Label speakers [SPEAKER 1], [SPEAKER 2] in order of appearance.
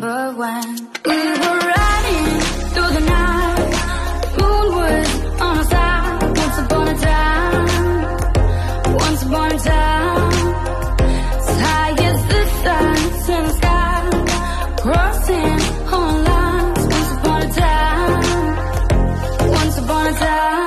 [SPEAKER 1] remember when we were riding through the night. Moon was on our side. Once upon a time. Once upon a time. As high as the stars in the sky. Crossing all lines. Once upon a time. Once upon a time.